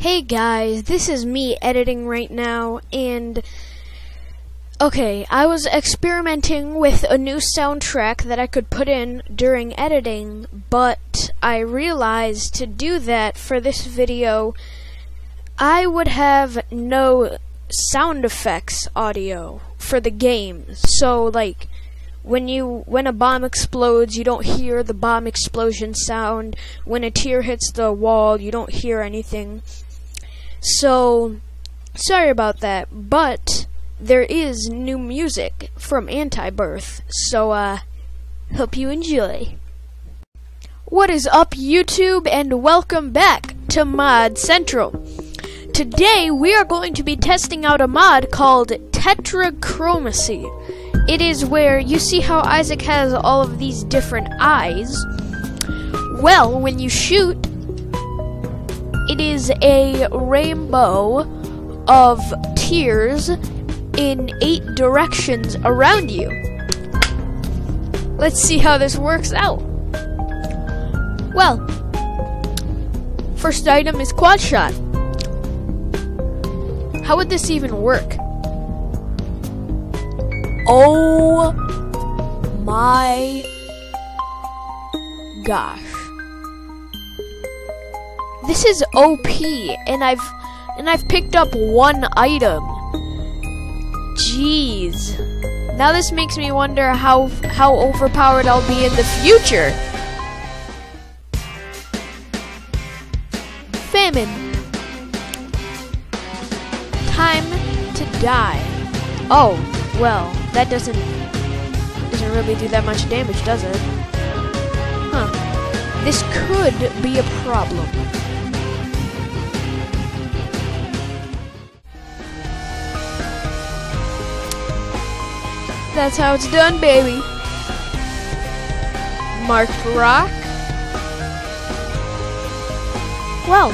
Hey guys, this is me editing right now, and okay, I was experimenting with a new soundtrack that I could put in during editing, but I realized to do that for this video, I would have no sound effects audio for the game. So, like, when you when a bomb explodes you don't hear the bomb explosion sound when a tear hits the wall you don't hear anything so sorry about that but there is new music from Antibirth so uh hope you enjoy. What is up youtube and welcome back to mod central. Today we are going to be testing out a mod called tetrachromacy. It is where you see how Isaac has all of these different eyes. Well, when you shoot, it is a rainbow of tears in eight directions around you. Let's see how this works out. Well, first item is quad shot. How would this even work? Oh my gosh. This is OP and I've and I've picked up one item. Jeez. Now this makes me wonder how how overpowered I'll be in the future. Famine. Time to die. Oh, well, that doesn't doesn't really do that much damage, does it? Huh. This could be a problem. That's how it's done, baby. Marked rock. Well,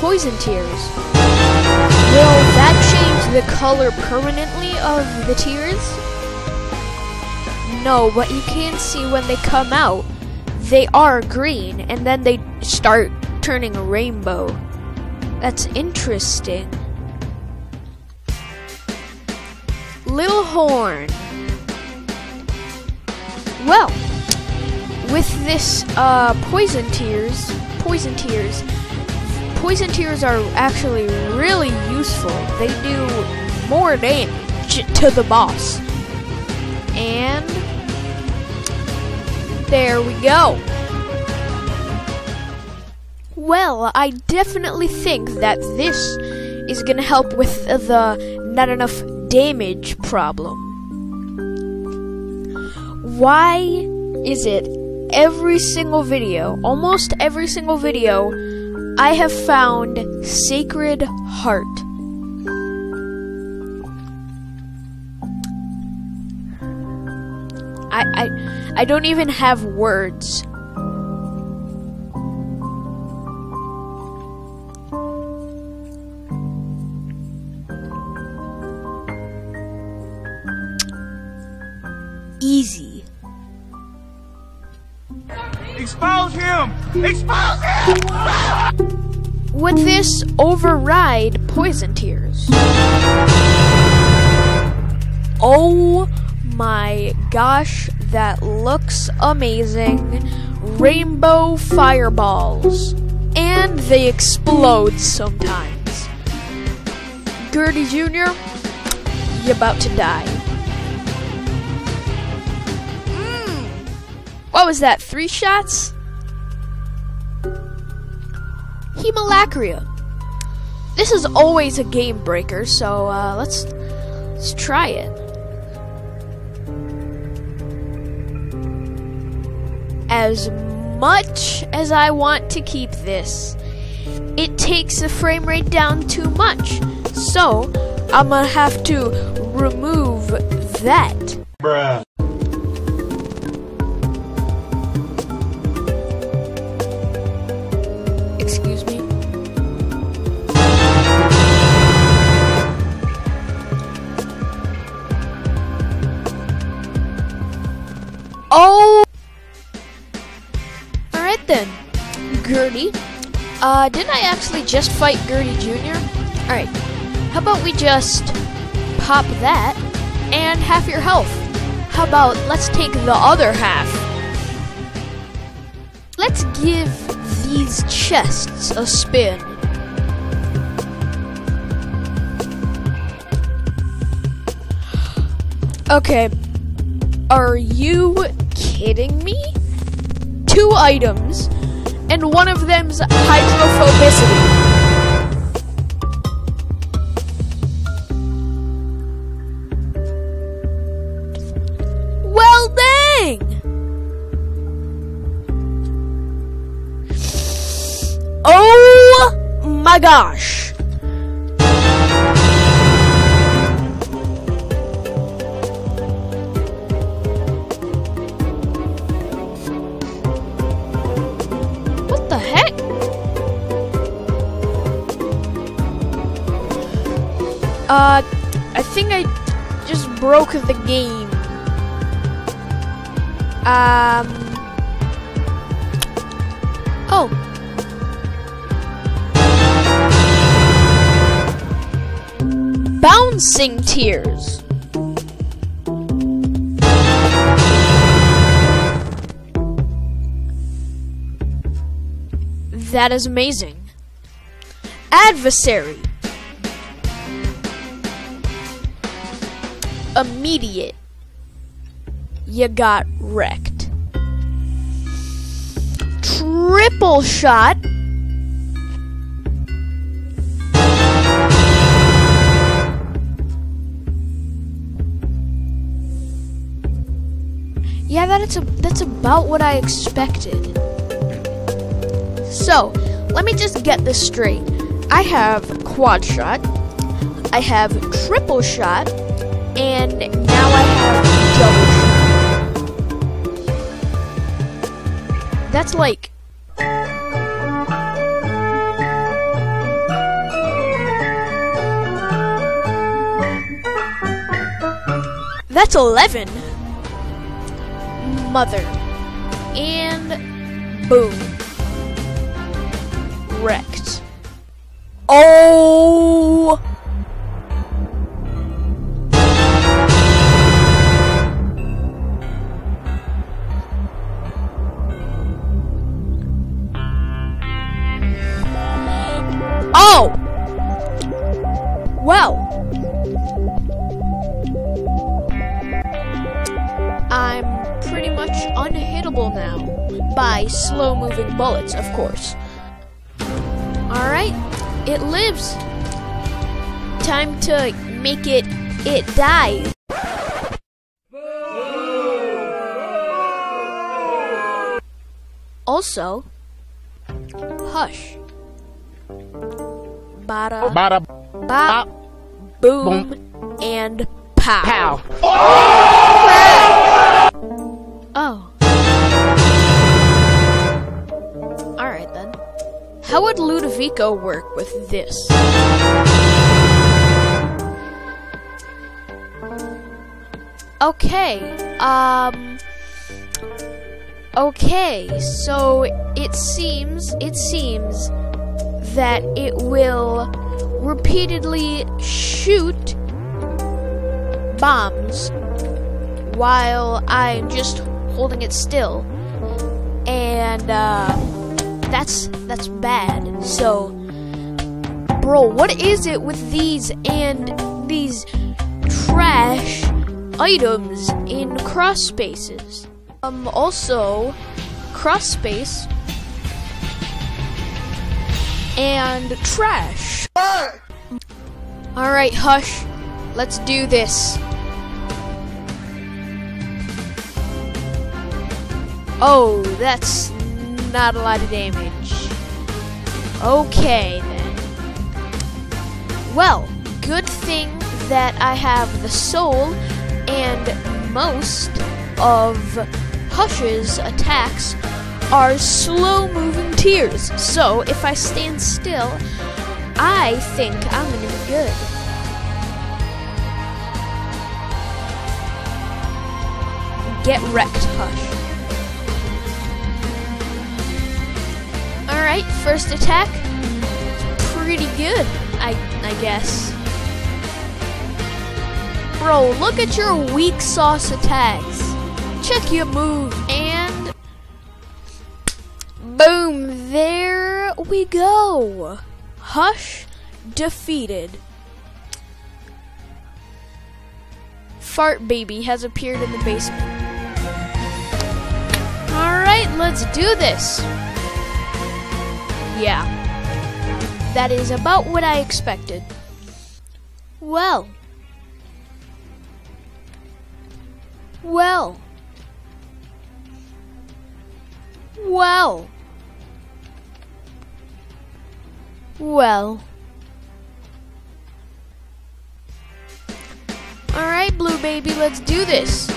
poison tears. Will that change the color permanently of the tears? No, but you can see when they come out, they are green, and then they start turning rainbow. That's interesting. Little Horn. Well, with this uh, poison tears, poison tears, poison tears are actually really useful. They do more damage to the boss. And there we go. Well, I definitely think that this is gonna help with the not enough damage problem. Why is it every single video, almost every single video, I have found Sacred Heart. I, I, I don't even have words. Easy. Expose him! Expose him! With this, override poison tears. Oh my gosh, that looks amazing. Rainbow fireballs. And they explode sometimes. Gurdy Jr., you're about to die. What was that, three shots? Haemolacria. This is always a game breaker, so uh, let's let's try it. As much as I want to keep this, it takes the frame rate down too much. So I'm gonna have to remove that. Bruh. Then. Gurdy. Uh, didn't I actually just fight Gurdy Jr.? Alright, how about we just pop that and half your health? How about let's take the other half? Let's give these chests a spin. Okay, are you kidding me? Two items, and one of them's hydrophobicity. Well, dang! Oh my gosh! Think I just broke the game. Um. Oh. Bouncing tears. That is amazing. Adversary. Immediate. You got wrecked. Triple shot. Yeah, that's a that's about what I expected. So, let me just get this straight. I have quad shot, I have triple shot, and now I have double. That's like That's 11. Mother. And boom. Wrecked. Oh! Oh! Well. I'm pretty much unhittable now. By slow moving bullets, of course. Alright, it lives. Time to make it it die. Also, hush. Bada, Bada bop, boom, and pow. pow. Oh. Alright then. How would Ludovico work with this? Okay, um. Okay, so it seems, it seems that it will repeatedly shoot bombs while I'm just holding it still, and uh, that's that's bad. So, bro, what is it with these and these trash items in cross spaces? Um, also, cross space and trash. All right, hush. Let's do this. Oh, that's not a lot of damage. Okay, then. Well, good thing that I have the soul and most of Hush's attacks are slow moving tears. So, if I stand still, I think I'm gonna be good. Get wrecked, Hush. Alright, first attack. Pretty good, I I guess. Bro, look at your weak sauce attacks. Check your move and there we go. Hush defeated. Fart Baby has appeared in the basement. Alright, let's do this. Yeah. That is about what I expected. Well. Well. Well. Well. Alright, Blue Baby, let's do this.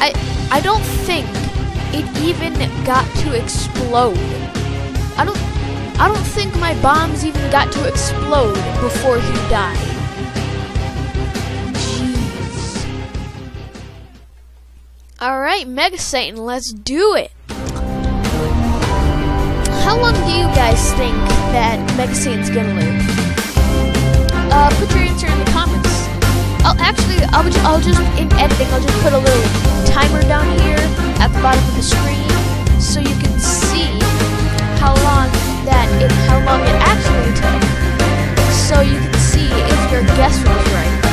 I I don't think it even got to explode. I don't I don't think my bombs even got to explode before he died. Jeez. Alright, Mega Satan, let's do it. How long do you guys think that Mega Satan's gonna live? Uh, put your answer in the comments. I'll actually, I'll, ju- I'll just, in editing, I'll just put a little timer down here at the bottom of the screen so you can see how long that it, how long it actually took. So you can see if your guess was right.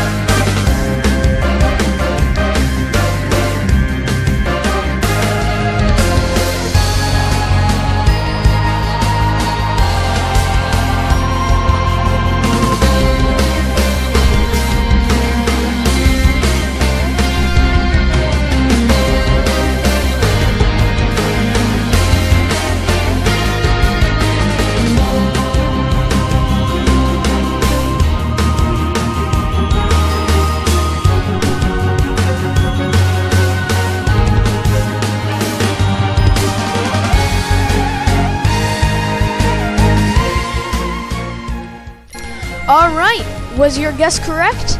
Was your guess correct?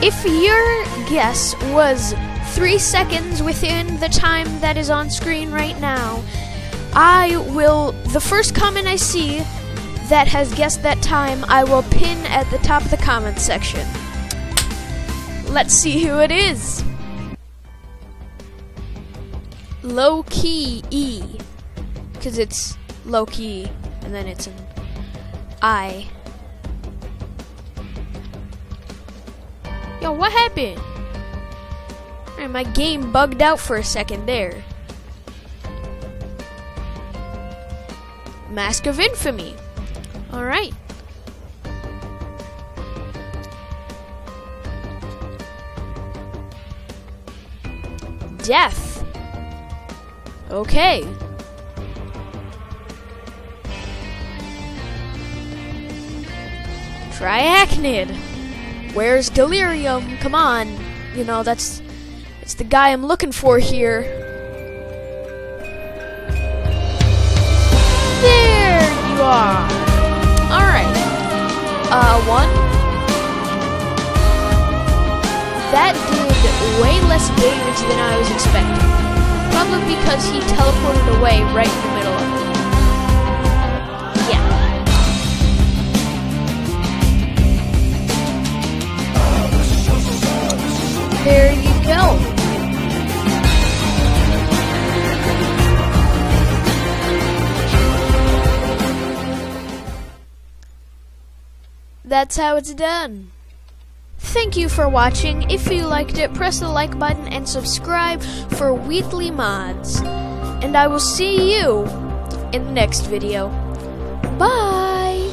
If your guess was three seconds within the time that is on screen right now, I will, the first comment I see that has guessed that time, I will pin at the top of the comments section. Let's see who it is. Low key E. Because it's low key, and then it's an I. Yo, what happened? Man, my game bugged out for a second there. Mask of Infamy. Alright. Death. Okay. Triachnid. Where's Delirium? Come on. You know, that's it's the guy I'm looking for here. There you are. Alright. Uh, one. That did way less damage than I was expecting. Probably because he teleported away right in the middle There you go. That's how it's done. Thank you for watching. If you liked it, press the like button and subscribe for weekly mods. And I will see you in the next video. Bye!